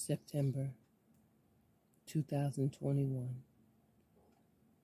September 2021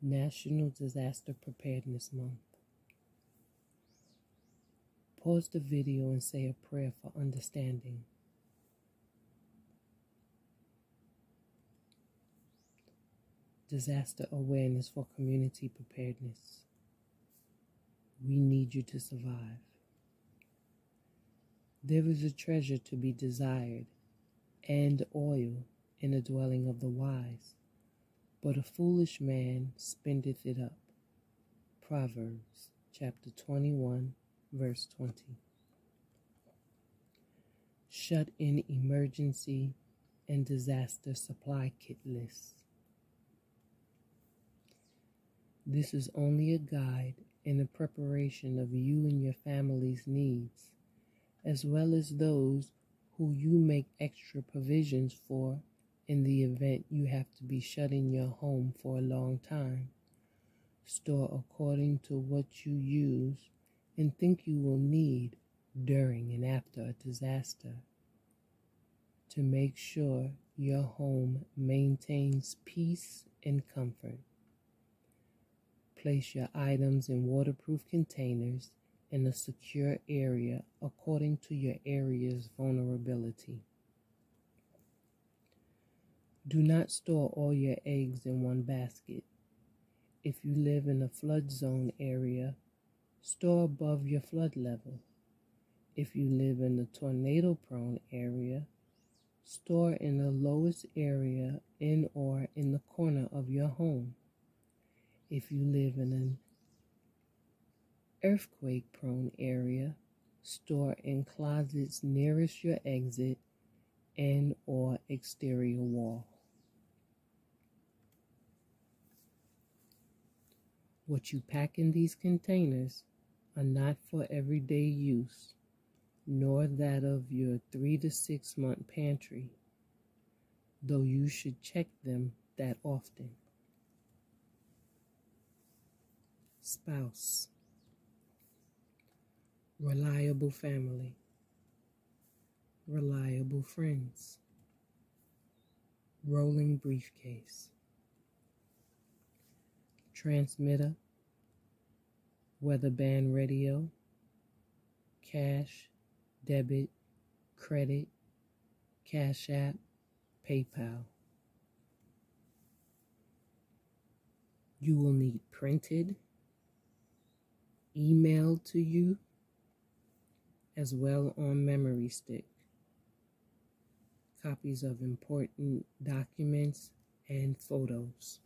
National Disaster Preparedness Month. Pause the video and say a prayer for understanding. Disaster awareness for community preparedness. We need you to survive. There is a treasure to be desired and oil in the dwelling of the wise, but a foolish man spendeth it up. Proverbs chapter 21, verse 20. Shut in emergency and disaster supply kit lists. This is only a guide in the preparation of you and your family's needs, as well as those who you make extra provisions for in the event you have to be shut in your home for a long time. Store according to what you use and think you will need during and after a disaster to make sure your home maintains peace and comfort. Place your items in waterproof containers in a secure area according to your area's vulnerability. Do not store all your eggs in one basket. If you live in a flood zone area, store above your flood level. If you live in a tornado prone area, store in the lowest area in or in the corner of your home. If you live in an earthquake prone area, store in closets nearest your exit and or exterior wall. What you pack in these containers are not for everyday use, nor that of your three to six month pantry, though you should check them that often. Spouse reliable family, reliable friends, rolling briefcase, transmitter, weather band radio, cash, debit, credit, Cash App, PayPal. You will need printed, emailed to you as well on memory stick, copies of important documents and photos.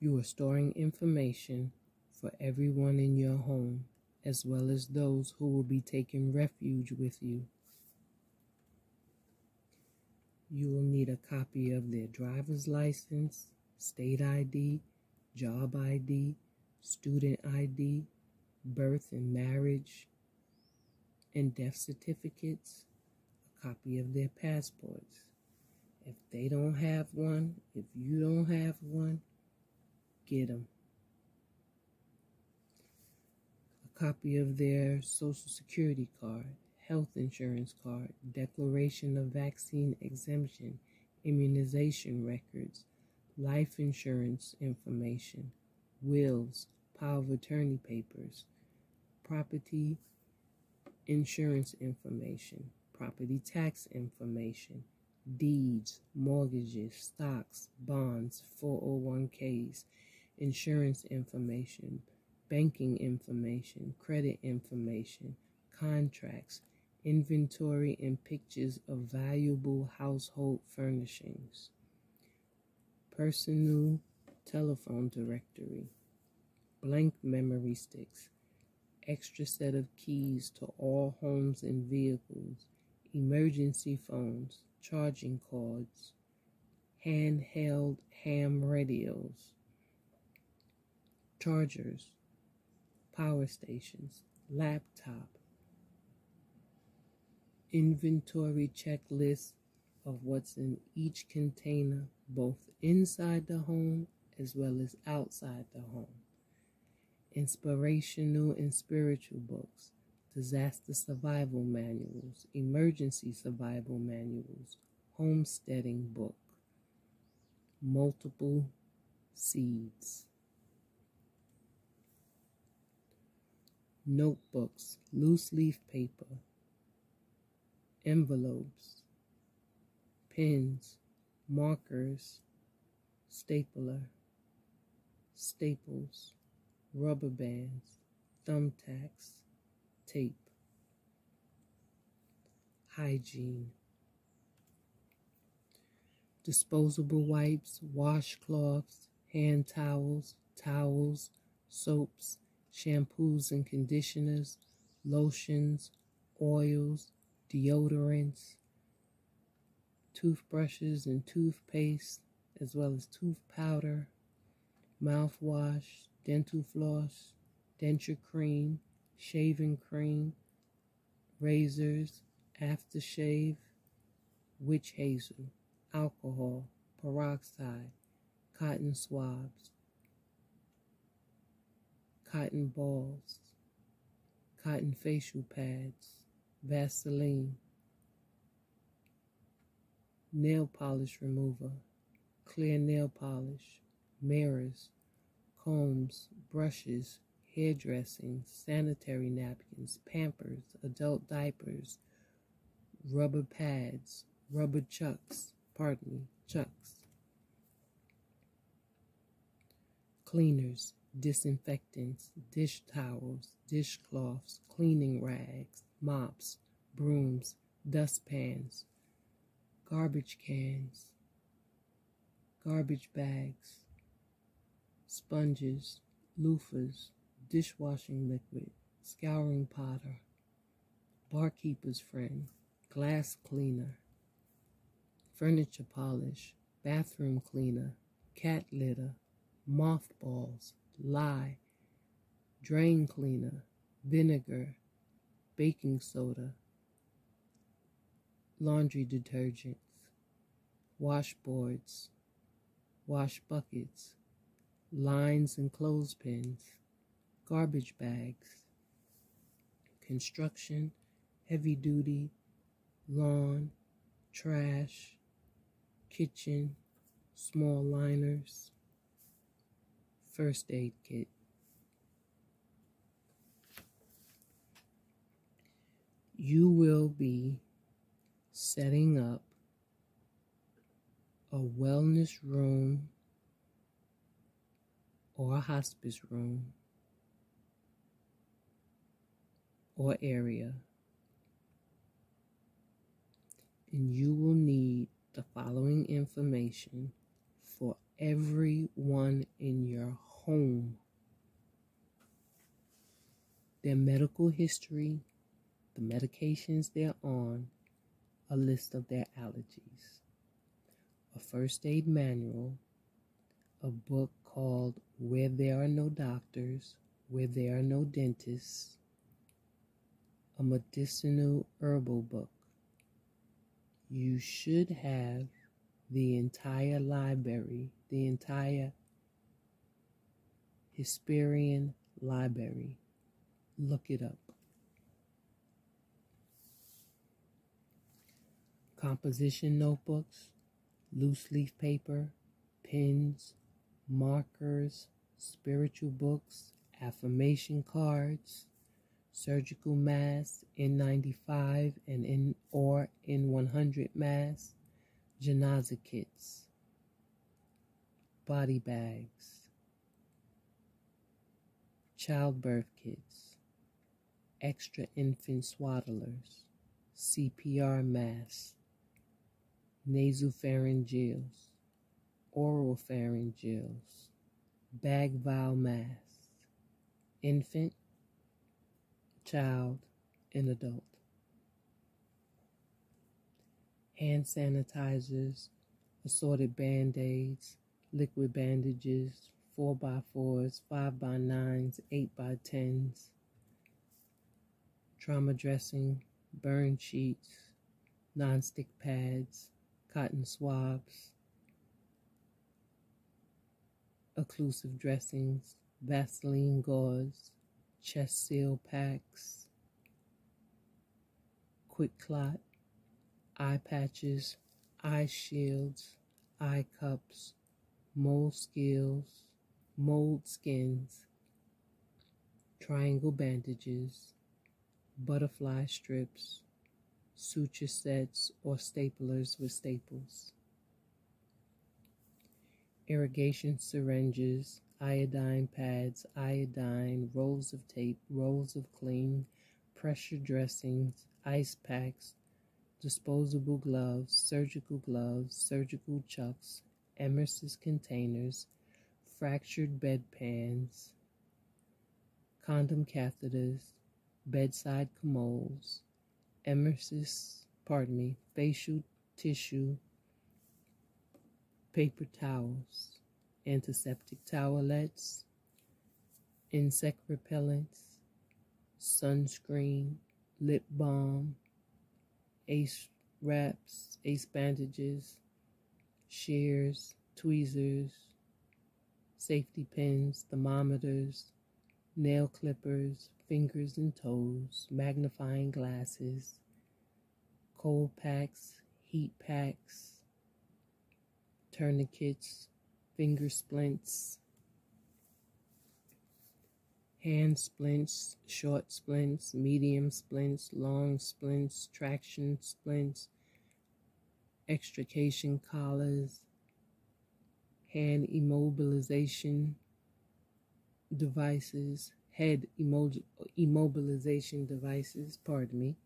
You are storing information for everyone in your home, as well as those who will be taking refuge with you. You will need a copy of their driver's license, state ID, job ID, student ID, birth and marriage and death certificates, a copy of their passports. If they don't have one, if you don't have one, get them. A copy of their social security card, health insurance card, declaration of vaccine exemption, immunization records, life insurance information, wills, power of attorney papers, property insurance information, property tax information, deeds, mortgages, stocks, bonds, 401ks, insurance information, banking information, credit information, contracts, inventory and pictures of valuable household furnishings, personal telephone directory, blank memory sticks, extra set of keys to all homes and vehicles, emergency phones, charging cords, handheld ham radios, chargers, power stations, laptop, inventory checklist of what's in each container, both inside the home as well as outside the home inspirational and spiritual books, disaster survival manuals, emergency survival manuals, homesteading book, multiple seeds. Notebooks, loose leaf paper, envelopes, pens, markers, stapler, staples, rubber bands, thumbtacks, tape, hygiene, disposable wipes, washcloths, hand towels, towels, soaps, shampoos and conditioners, lotions, oils, deodorants, toothbrushes and toothpaste, as well as tooth powder, mouthwash, dental floss, denture cream, shaving cream, razors, aftershave, witch hazel, alcohol, peroxide, cotton swabs, cotton balls, cotton facial pads, Vaseline, nail polish remover, clear nail polish, mirrors, combs, brushes, hair dressings, sanitary napkins, pampers, adult diapers, rubber pads, rubber chucks, pardon me, chucks, cleaners, disinfectants, dish towels, dishcloths, cleaning rags, mops, brooms, dustpans, garbage cans, garbage bags, sponges, loofahs, dishwashing liquid, scouring powder, barkeeper's friend, glass cleaner, furniture polish, bathroom cleaner, cat litter, mothballs, lye, drain cleaner, vinegar, baking soda, laundry detergents, washboards, wash buckets, lines and clothespins, garbage bags, construction, heavy duty, lawn, trash, kitchen, small liners, first aid kit. You will be setting up a wellness room or a hospice room or area. And you will need the following information for everyone in your home their medical history, the medications they're on, a list of their allergies, a first aid manual, a book called Where There Are No Doctors, Where There Are No Dentists, a medicinal herbal book. You should have the entire library, the entire Hesperian library. Look it up. Composition notebooks, loose leaf paper, pens, markers, spiritual books, affirmation cards, surgical masks, N95 and N or N100 masks, janaza kits, body bags, childbirth kits, extra infant swaddlers, CPR masks, nasopharyngeals, oral pharyngeals, bag valve masks, infant, child, and adult. Hand sanitizers, assorted band aids, liquid bandages, 4x4s, 5x9s, 8x10s, trauma dressing, burn sheets, nonstick pads, cotton swabs, occlusive dressings, Vaseline gauze, chest seal packs, QuikClot, eye patches, eye shields, eye cups, mold skills, mold skins, triangle bandages, butterfly strips, suture sets, or staplers with staples, irrigation syringes, iodine pads, iodine, rolls of tape, rolls of cling, pressure dressings, ice packs, disposable gloves, surgical gloves, surgical chucks, emesis containers, fractured bedpans, condom catheters, bedside commodes, emesis, pardon me, facial tissue, paper towels, antiseptic towelettes, insect repellents, sunscreen, lip balm, ace wraps, ace bandages, shears, tweezers, safety pins, thermometers, nail clippers, fingers and toes, magnifying glasses, cold packs, heat packs, tourniquets, finger splints, hand splints, short splints, medium splints, long splints, traction splints, extrication collars, hand immobilization devices, head immobilization devices, pardon me,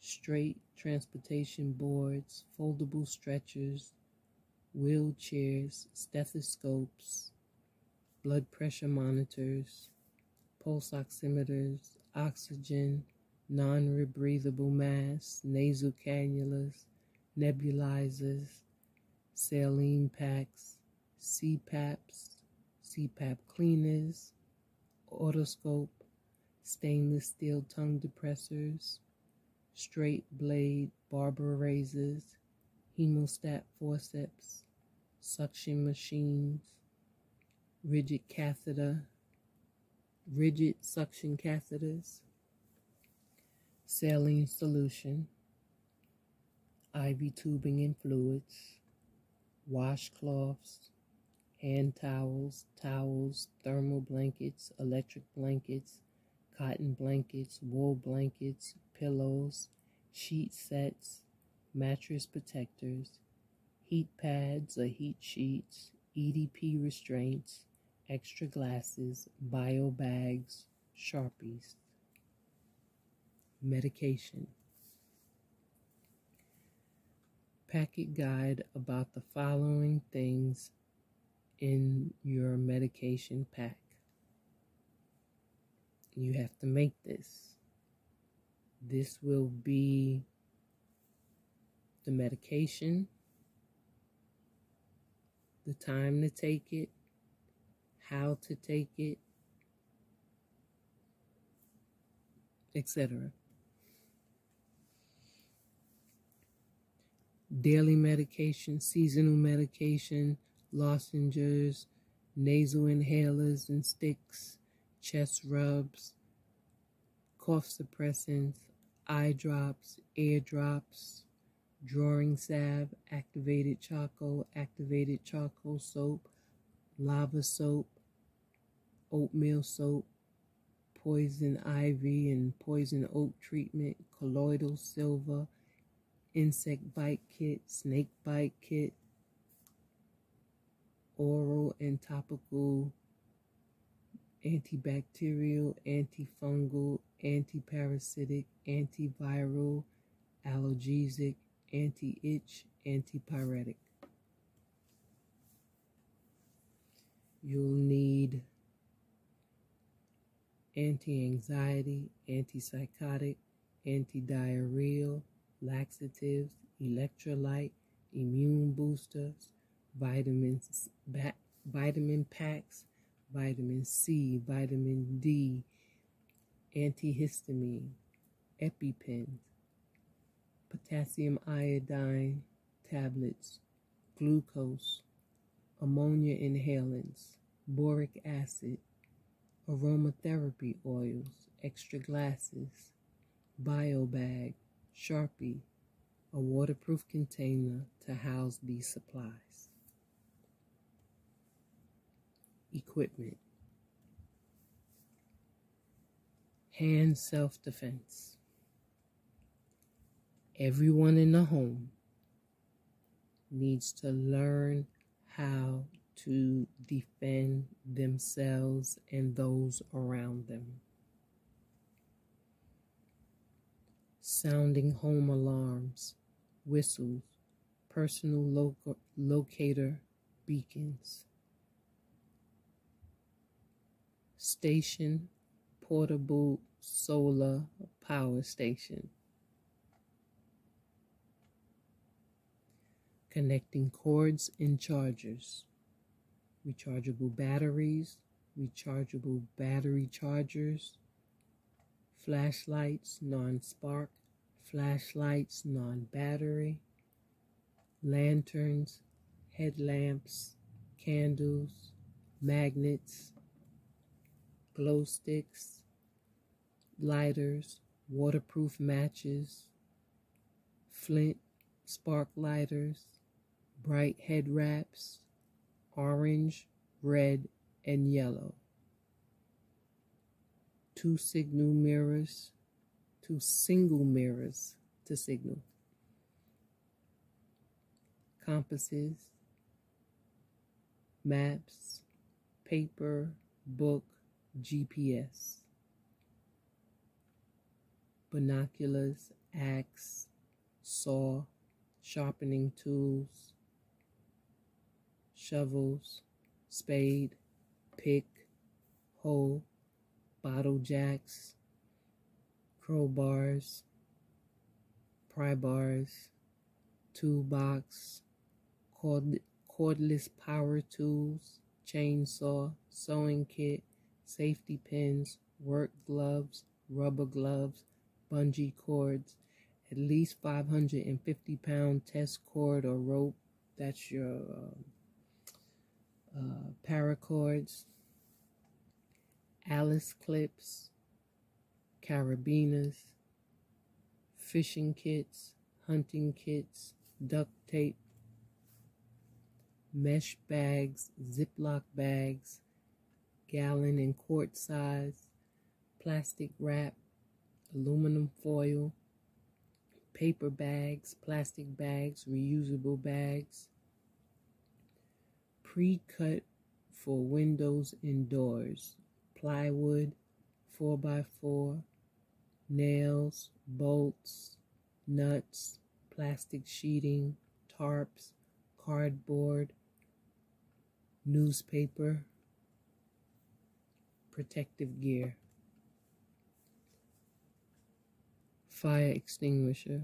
straight transportation boards, foldable stretchers, wheelchairs, stethoscopes, blood pressure monitors, pulse oximeters, oxygen, non rebreathable masks, nasal cannulas, nebulizers, saline packs, CPAPs, CPAP cleaners, otoscope, stainless steel tongue depressors, straight blade barber razors, hemostat forceps, suction machines, rigid catheter, rigid suction catheters, saline solution, IV tubing and fluids, washcloths, hand towels, towels, thermal blankets, electric blankets, cotton blankets, wool blankets, pillows, sheet sets, mattress protectors, heat pads or heat sheets, EDP restraints, extra glasses, bio bags, sharpies. Medication. Packet guide about the following things in your medication pack. You have to make this. This will be the medication, the time to take it, how to take it, etc. Daily medication, seasonal medication, lozenges, nasal inhalers and sticks, chest rubs, cough suppressants, eye drops, ear drops, drawing salve, activated charcoal, activated charcoal soap, lava soap, oatmeal soap, poison ivy and poison oak treatment, colloidal silver, insect bite kit, snake bite kit, oral and topical antibacterial, antifungal, antiparasitic, antiviral, analgesic, anti-itch, antipyretic. You'll need anti-anxiety, antipsychotic, anti-diarrheal, laxatives, electrolyte, immune boosters, vitamins, vitamin packs, vitamin C, vitamin D, antihistamine, EpiPens, potassium iodine tablets, glucose, ammonia inhalants, boric acid, aromatherapy oils, extra glasses, bio bag, Sharpie, a waterproof container to house these supplies. Equipment Hand self defense. Everyone in the home needs to learn how to defend themselves and those around them. Sounding home alarms, whistles, personal loca- locator beacons. Station portable solar power station. Connecting cords and chargers. Rechargeable batteries, rechargeable battery chargers, flashlights, non spark, flashlights, non battery, lanterns, headlamps, candles, magnets, glow sticks, lighters, waterproof matches, flint, spark lighters, bright head wraps, orange, red, and yellow. Two signal mirrors, two single mirrors to signal. Compasses, maps, paper, book, GPS. Binoculars, axe, saw, sharpening tools, shovels, spade, pick, hoe, bottle jacks, crowbars, pry bars, toolbox, cord, cordless power tools, chainsaw, sewing kit, safety pins, work gloves, rubber gloves, bungee cords, at least 550 pound test cord or rope. That's your um, uh, paracords, Alice clips, carabiners, fishing kits, hunting kits, duct tape, mesh bags, Ziploc bags, gallon and quart size, plastic wrap, aluminum foil, paper bags, plastic bags, reusable bags, pre-cut for windows and doors, plywood, 4x4, nails, bolts, nuts, plastic sheeting, tarps, cardboard, newspaper, protective gear, fire extinguisher,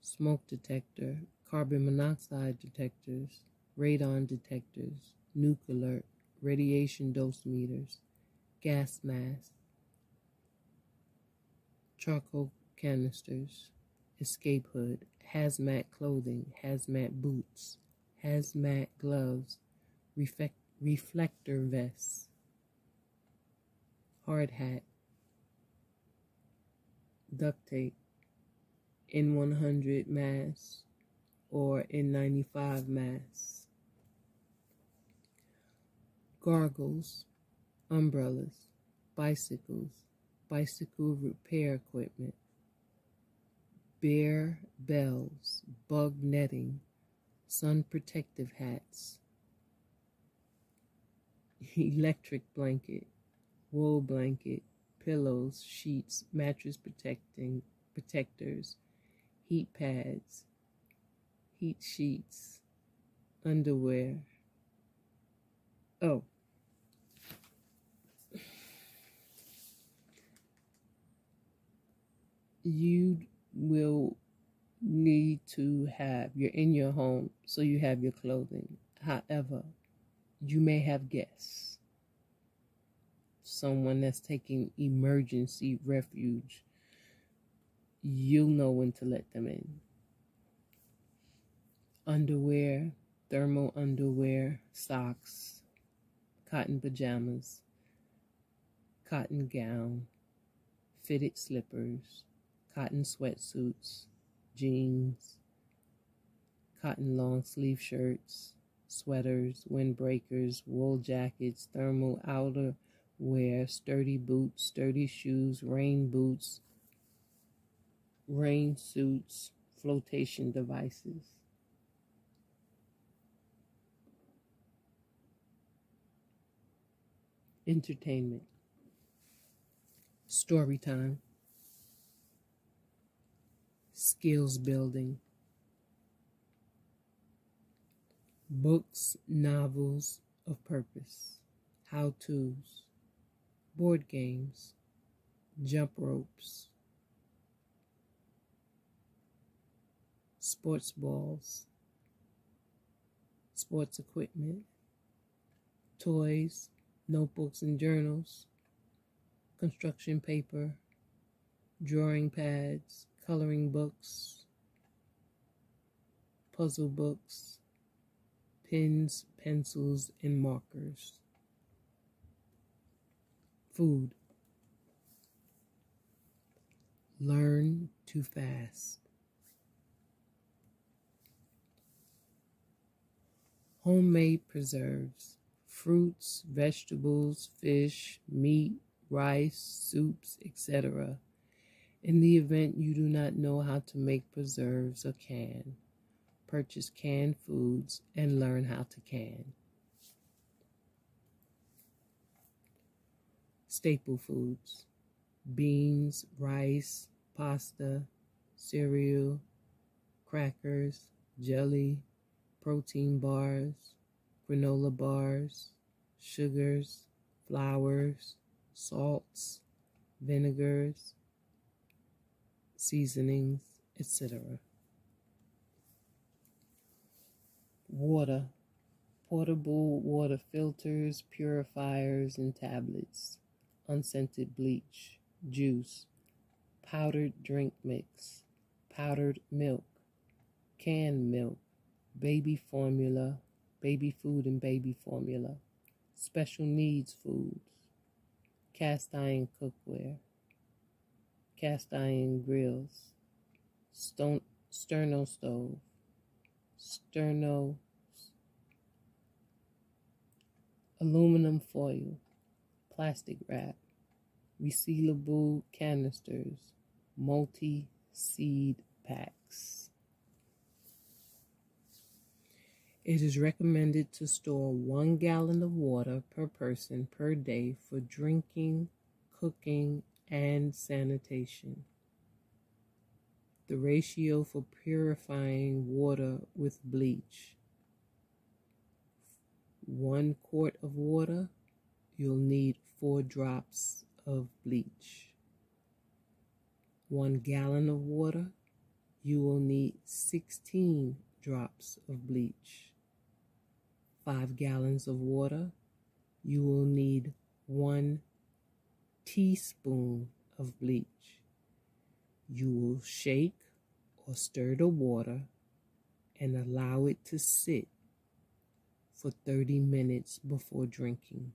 smoke detector, carbon monoxide detectors, radon detectors, nuke alert, radiation dose meters, gas mask, charcoal canisters, escape hood, hazmat clothing, hazmat boots, hazmat gloves, reflect- reflector vests, hard hat, duct tape, N100 mask, or N95 mask gargles, umbrellas, bicycles, bicycle repair equipment, bear bells, bug netting, sun protective hats, electric blanket, wool blanket, pillows, sheets, mattress protecting protectors, heat pads, heat sheets, underwear. Oh, you will need to have you're in your home so you have your clothing. However you may have guests. Someone that's taking emergency refuge. You'll know when to let them in. Underwear thermal underwear socks cotton pajamas cotton gown fitted slippers cotton sweatsuits, jeans, cotton long sleeve shirts, sweaters, windbreakers, wool jackets, thermal outerwear, sturdy boots, sturdy shoes, rain boots, rain suits, flotation devices. Entertainment. Story time. Skills building. Books, novels of purpose. How to's. Board games. Jump ropes. Sports balls. Sports equipment. Toys notebooks and journals, construction paper, drawing pads, coloring books, puzzle books, pens, pencils, and markers. Food. Learn to fast. Homemade preserves fruits, vegetables, fish, meat, rice, soups, etc. In the event you do not know how to make preserves or can, purchase canned foods and learn how to can. Staple foods beans, rice, pasta, cereal, crackers, jelly, protein bars, granola bars, sugars, flours, salts, vinegars, seasonings, etc. Water, portable water filters, purifiers, and tablets, unscented bleach, juice, powdered drink mix, powdered milk, canned milk, baby formula, baby food and baby formula, special needs foods, cast iron cookware, cast iron grills, stone, sterno stove, sterno, aluminum foil, plastic wrap, resealable canisters, multi seed packs. It is recommended to store one gallon of water per person per day for drinking, cooking, and sanitation. The ratio for purifying water with bleach. One quart of water, you'll need four drops of bleach. One gallon of water, you will need 16 drops of bleach five gallons of water, you will need one teaspoon of bleach. You will shake or stir the water and allow it to sit for 30 minutes before drinking.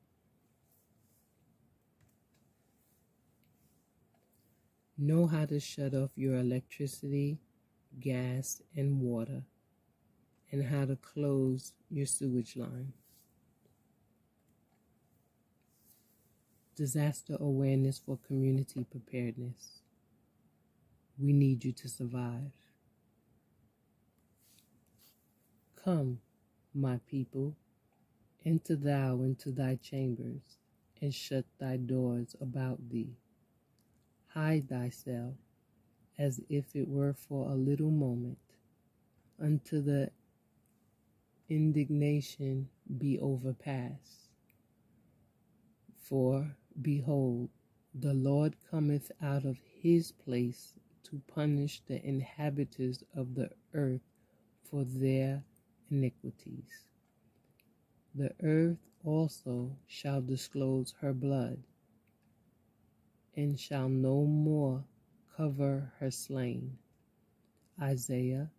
Know how to shut off your electricity, gas, and water and how to close your sewage line. Disaster awareness for community preparedness. We need you to survive. Come, my people, enter thou into thy chambers, and shut thy doors about thee. Hide thyself as if it were for a little moment, unto the indignation be overpassed. For behold, the Lord cometh out of his place to punish the inhabitants of the earth for their iniquities. The earth also shall disclose her blood, and shall no more cover her slain. Isaiah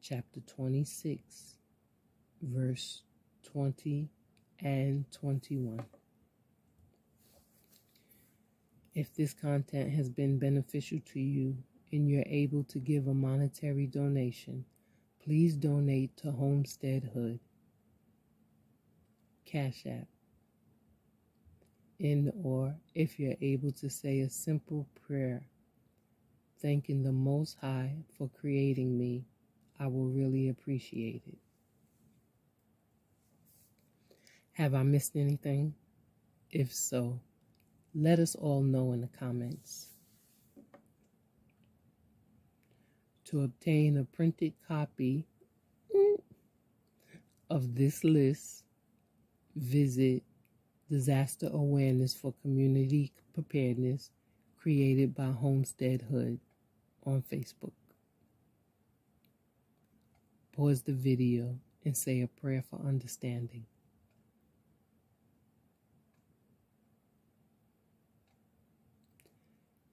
chapter 26 verse 20 and 21. If this content has been beneficial to you, and you're able to give a monetary donation, please donate to Homestead Hood. Cash App. In or if you're able to say a simple prayer thanking the Most High for creating me, I will really appreciate it. Have I missed anything? If so, let us all know in the comments. To obtain a printed copy of this list, visit Disaster Awareness for Community Preparedness created by Homestead Hood on Facebook. Pause the video and say a prayer for understanding.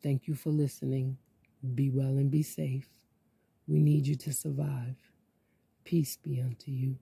Thank you for listening. Be well and be safe. We need you to survive. Peace be unto you.